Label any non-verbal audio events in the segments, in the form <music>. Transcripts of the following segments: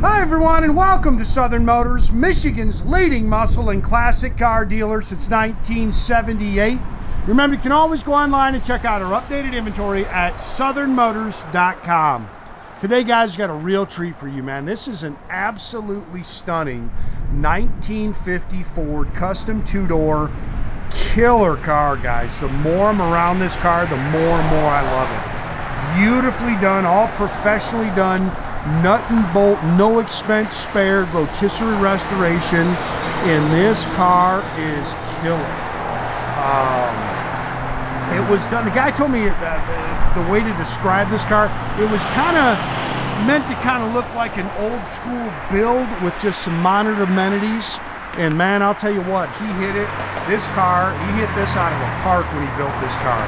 Hi everyone and welcome to Southern Motors, Michigan's leading muscle and classic car dealer since 1978. Remember, you can always go online and check out our updated inventory at southernmotors.com. Today, guys, got a real treat for you, man. This is an absolutely stunning 1950 Ford custom two-door killer car, guys. The more I'm around this car, the more and more I love it. Beautifully done, all professionally done, nut and bolt, no expense spared, rotisserie restoration. And this car is killer. Um, it was done. The guy told me uh, the way to describe this car. It was kind of meant to kind of look like an old school build with just some modern amenities. And man, I'll tell you what, he hit it. This car, he hit this out of a park when he built this car.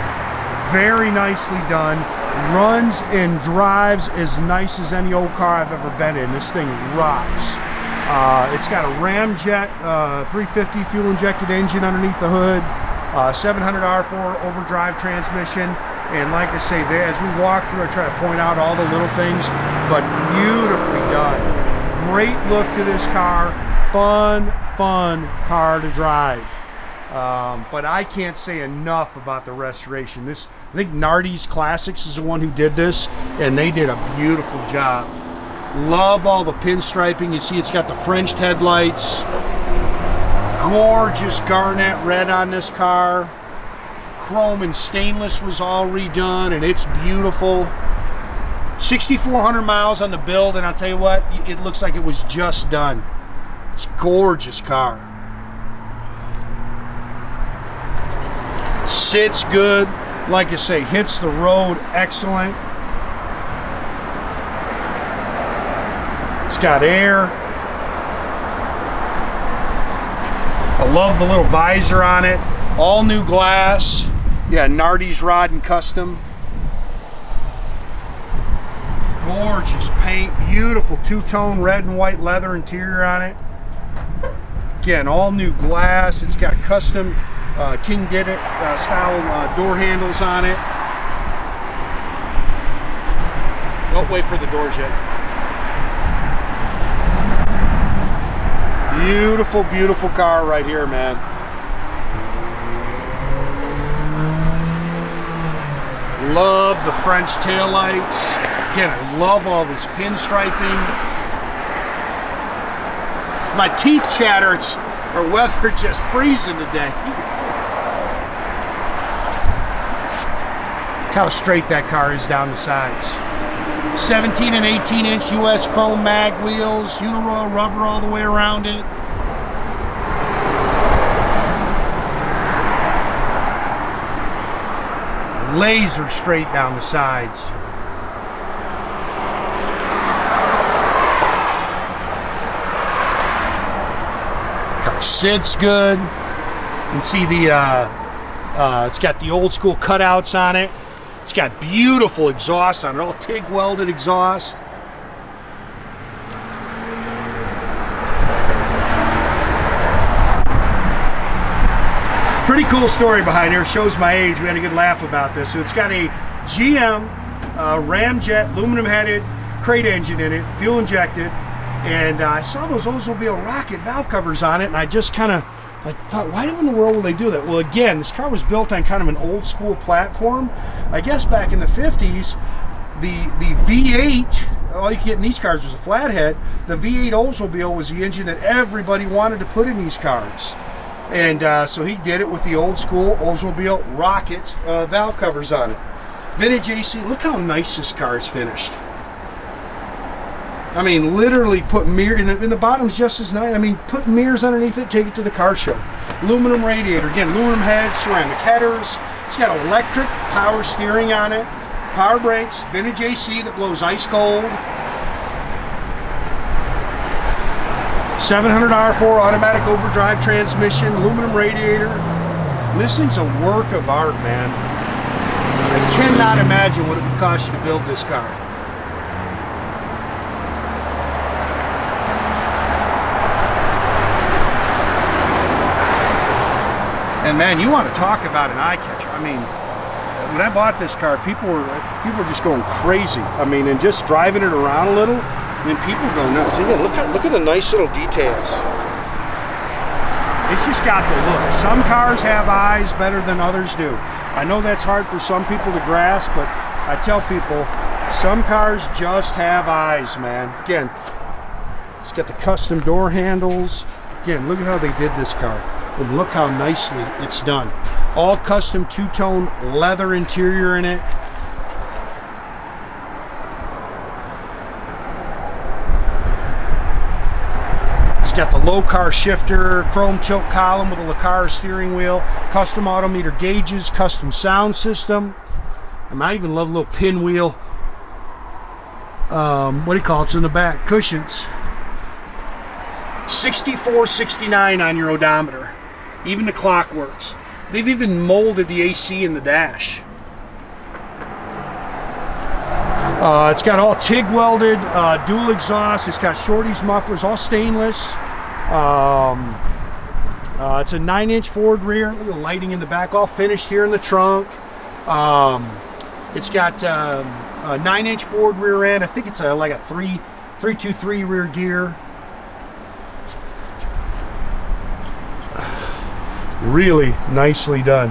Very nicely done. Runs and drives as nice as any old car I've ever been in. This thing rocks. Uh, it's got a Ramjet uh, 350 fuel injected engine underneath the hood uh, 700 R4 overdrive transmission. And like I say, there, as we walk through, I try to point out all the little things, but beautifully done. Great look to this car. Fun, fun car to drive. Um, but I can't say enough about the restoration. This, I think Nardi's Classics is the one who did this, and they did a beautiful job. Love all the pinstriping. You see, it's got the Frenched headlights gorgeous garnet red on this car. Chrome and stainless was all redone and it's beautiful. 6,400 miles on the build and I'll tell you what, it looks like it was just done. It's gorgeous car. Sits good. Like I say, hits the road excellent. It's got air. I love the little visor on it. All new glass. Yeah, Nardi's Rod and Custom. Gorgeous paint. Beautiful two-tone red and white leather interior on it. Again, all new glass. It's got custom uh, King Did It uh, style uh, door handles on it. Don't wait for the doors yet. Beautiful, beautiful car right here, man. Love the French taillights. Again, I love all this pinstriping. My teeth chatter, it's our weather <laughs> just freezing today. Look how straight that car is down the sides. 17 and 18 inch US chrome mag wheels, Uniroyal rubber all the way around it. Laser straight down the sides. Car sits good. You can see the, uh, uh, it's got the old school cutouts on it. It's got beautiful exhaust on it, all TIG welded exhaust. Pretty cool story behind here, shows my age. We had a good laugh about this. So it's got a GM uh, Ramjet aluminum headed crate engine in it, fuel injected. And uh, I saw those Oldsmobile rocket valve covers on it and I just kind of like thought, why in the world would they do that? Well, again, this car was built on kind of an old school platform. I guess back in the 50s, the the V8, all you get in these cars was a flathead. The V8 Oldsmobile was the engine that everybody wanted to put in these cars. And uh, so he did it with the old school Oldsmobile rockets uh, valve covers on it. Vintage AC, look how nice this car is finished. I mean, literally put mirror in the, in the bottom's just as nice. I mean, put mirrors underneath it, take it to the car show. Aluminum radiator, again, aluminum head, ceramic headers. It's got electric power steering on it, power brakes, vintage AC that blows ice cold. 700 R4 automatic overdrive transmission, aluminum radiator. And this thing's a work of art, man. I cannot imagine what it would cost you to build this car. And man, you want to talk about an eye catcher. I mean, when I bought this car, people were people were just going crazy. I mean, and just driving it around a little, I mean, people go nuts. Again, look at look at the nice little details. It's just got the look. Some cars have eyes better than others do. I know that's hard for some people to grasp, but I tell people, some cars just have eyes, man. Again, it's got the custom door handles. Again, look at how they did this car. And look how nicely it's done. All custom two-tone leather interior in it. It's got the Lokar shifter, chrome tilt column with a Lecarra steering wheel, custom autometer gauges, custom sound system. I might even love a little pinwheel. Um, what do you call it? It's in the back. Cushions. 6469 on your odometer. Even the clock works. They've even molded the AC in the dash. Uh, it's got all TIG welded, uh, dual exhaust. It's got Shorty's mufflers, all stainless. Um, uh, it's a nine inch Ford rear. Look at the lighting in the back, all finished here in the trunk. Um, it's got um, a nine inch Ford rear end. I think it's a, like a three, three two three rear gear. Really nicely done.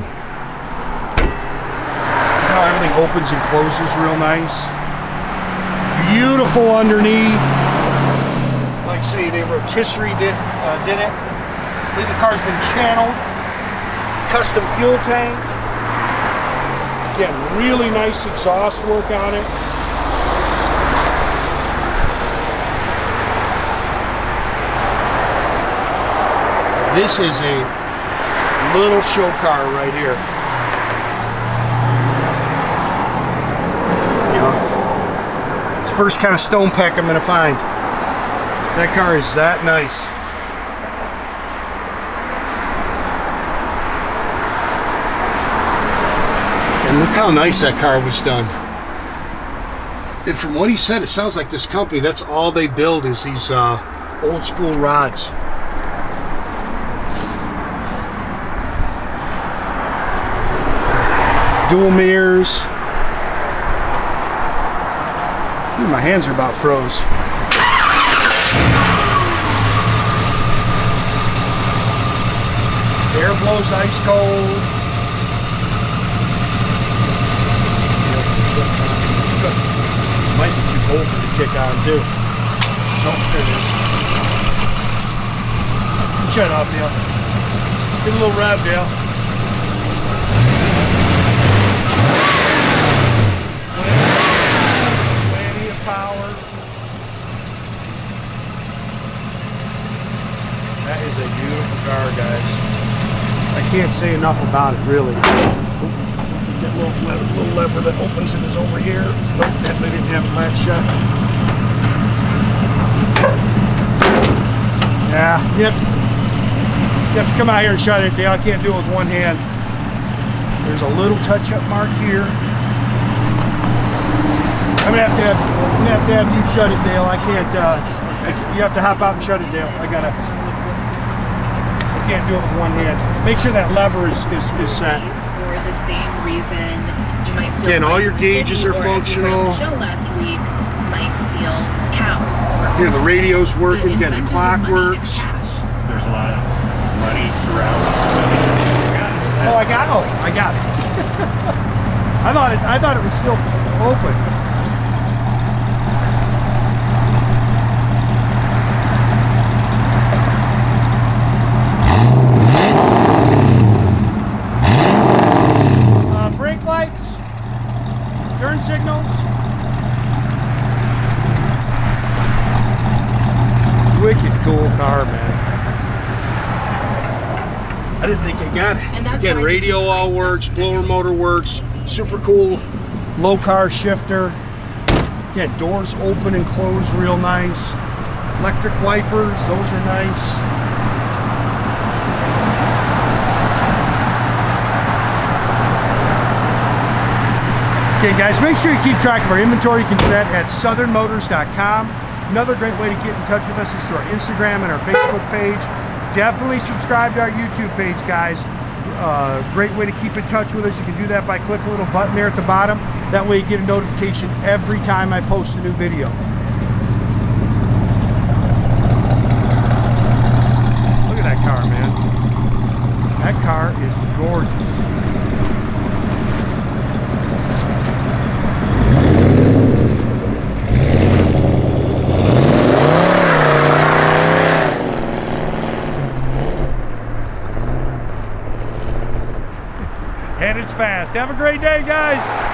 How everything opens and closes real nice beautiful underneath. Like I say they rotisserie did, uh, did it. I believe the car's been channeled. Custom fuel tank. Again, really nice exhaust work on it. This is a little show car right here. first kind of stone peck I'm going to find. That car is that nice. And look how nice that car was done. And from what he said, it sounds like this company, that's all they build is these uh, old school rods. Dual mirrors. My hands are about froze. Air blows ice cold. Might be too cold for the kick on too. Nope, there it is. Shut up, Dale. Give a little rev, Dale. Is a beautiful car, guys. I can't say enough about it, really. That little lever, little lever that opens it is over here. Nope, that they didn't have it latch shut. Yeah, yep. you have to come out here and shut it Dale. I can't do it with one hand. There's a little touch-up mark here. I'm gonna have to have, I'm gonna have to have you shut it, Dale. I can't. Uh, you have to hop out and shut it, Dale. I gotta can't do it with one hand. Make sure that lever is, is, is set. For the same reason, you might steal Again, all your gauges are functional. Show last week, might steal cows. Here, the radio's working. Again, the clock works. There's a lot of money surrounding. Oh, I got it. Oh, I got it. <laughs> I thought it. I thought it was still open. I didn't think I got it. Again, radio all works, blower motor works, super cool Lokar shifter. Again, doors open and close real nice. Electric wipers, those are nice. Okay guys, make sure you keep track of our inventory. You can do that at southernmotors.com. Another great way to get in touch with us is through our Instagram and our Facebook page. Definitely subscribe to our YouTube page, guys. Uh, great way to keep in touch with us. You can do that by clicking a little button there at the bottom. That way you get a notification every time I post a new video. Look at that car, man. That car is gorgeous. Fast. Have a great day, guys.